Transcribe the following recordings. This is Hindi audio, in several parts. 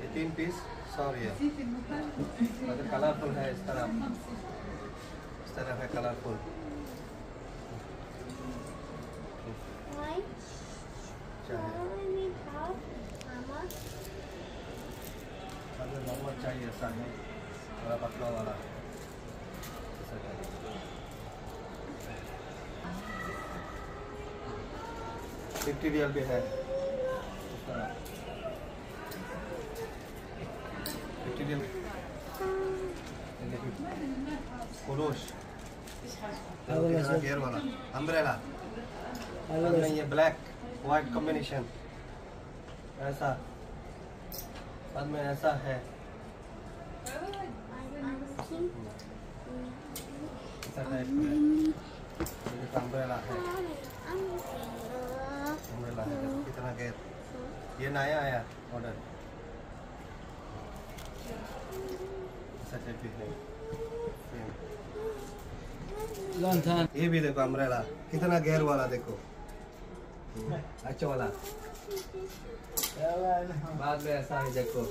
ये तीन पीस सौ रियल कलरफुल है इस तरह इस तरह है कलरफुल चाहिए है थोड़ा पतला वाला फिफ्टी भी है फिफ्टी रियल पुरुष गेयर वाला। अम्ब्रेला ये ब्लैक व्हाइट कॉम्बिनेशन ऐसा। बाद में ऐसा है। ऐसा टाइप में अम्ब्रेला है। अम्ब्रेला है। कितना गेयर ये नया आया ऑर्डर ऐसा टाइप भी है। ये भी देखो अम्ब्रेला कितना गेयर वाला देखो। अच्छा वाला। बाद में ऐसा है देखो।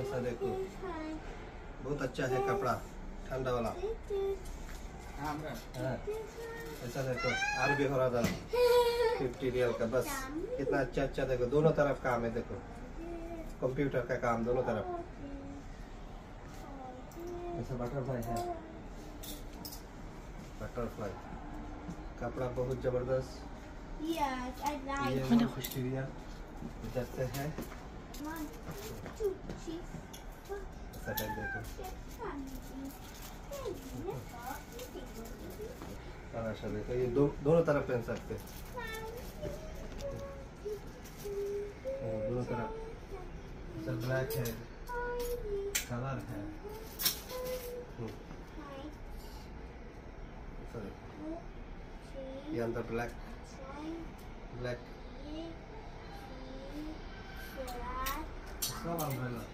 ऐसा देखो। बहुत अच्छा है कपड़ा ठंडा वाला। हाँ, ऐसा देखो आर भी हो रहा था। फिफ्टी रियल का बस। कितना अच्छा अच्छा देखो दोनों तरफ़ काम है देखो। कंप्यूटर का काम दोनों तरफ़। ऐसा बटरफ्लाई है। बटरफ्लाई कपड़ा बहुत ज़बरदस्त। Yes, ये like. मैंने खुशटिरिया जैसे है। देखो ये दो दोनों तरफ़ पहन सकते हैं। हाँ, ब्लैक है कलर है हम्म, ऐसा देखो ये अंदर ब्लैक ब्लैक सब अम्ब्रेला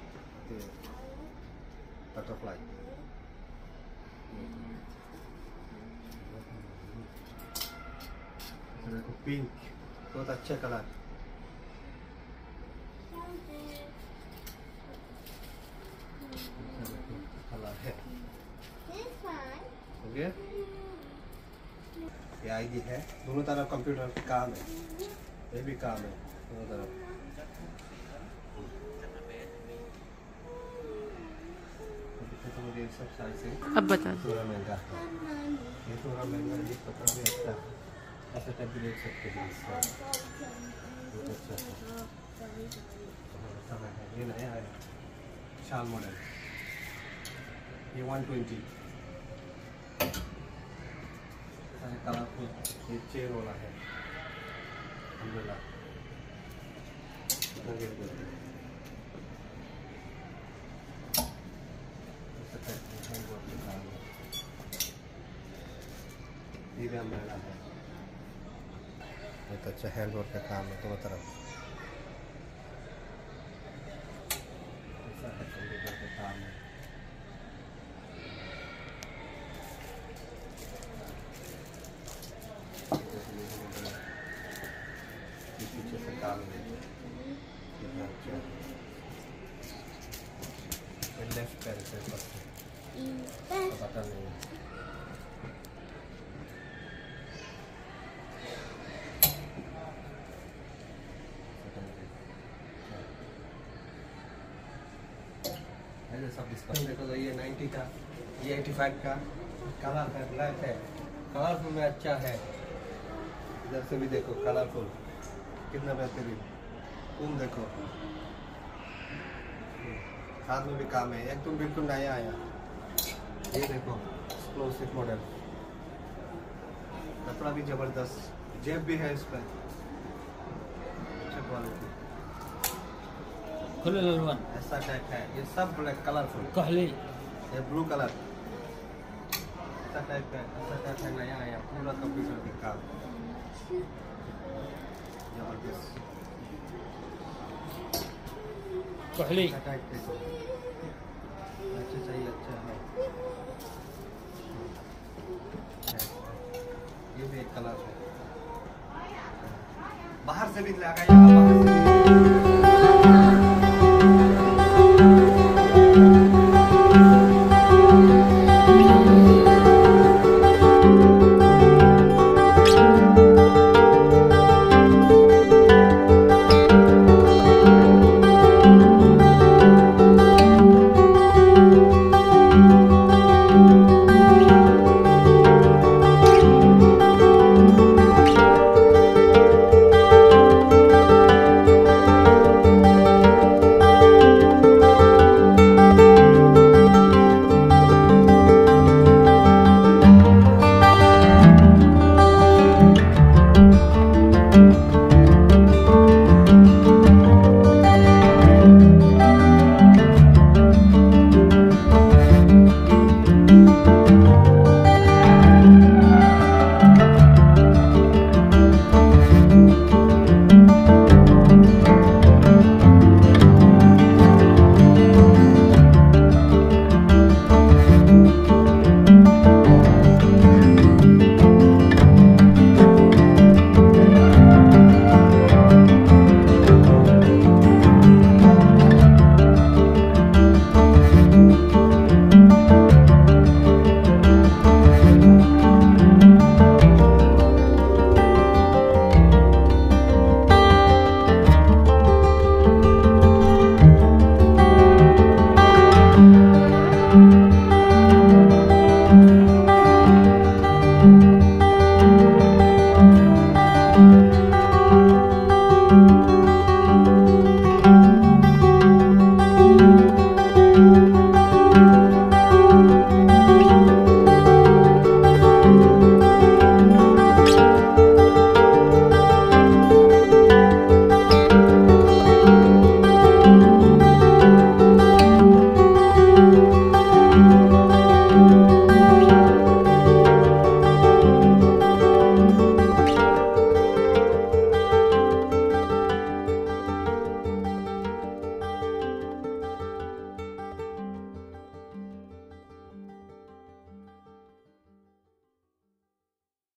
बटरफ्लाई देखो पिंक बहुत अच्छा कलर कलर है हो गया ये आईडी है। दोनों तरफ़ कंप्यूटर काम है। ये भी काम है दोनों तरफ़। ये सब साइज़ अब बता थोड़ा महँगा ये थोड़ा महँगा है ये कपड़ा भी अच्छा है। ऐसा टाइप भी देख सकते हैं बहुत अच्छा है। ऐसा है ये नया है शाल मॉडल ये वन ट्वेंटी कलरफुल ये चेयर वाला है हैं है ये भी अम्ब्रेला है बहुत अच्छा हैंडवर्क का काम है दोनों तरफ़ ऐसा है कंप्यूटर का काम है ये पीछे से काम लेफ़्ट पैर से पता नहीं है ऐसे सब डिस्काउंट देखो तो ये 90 का ये 85 का कलर है ब्लैक है. कलरफुल में अच्छा है. इधर से भी देखो कलरफुल कितना बेहतरीन। तुम देखो। हाथ में भी काम है। एकदम बिल्कुल नया आया। ये देखो एक्सप्लोसिव मॉडल कपड़ा भी ज़बरदस्त। जेब भी है इस पर अच्छा क्वालिटी ऐसा टाइप है। ये सब ब्लैक कलरफुल कहली। ये ब्लू कलर ऐसा टाइप का ऐसा टाइप है नया आया। पूरा कंप्यूटर का काम। कहली अच्छा अच्छा है ये भी एक है। बाहर से भी लगाइएगा बाहर से भी।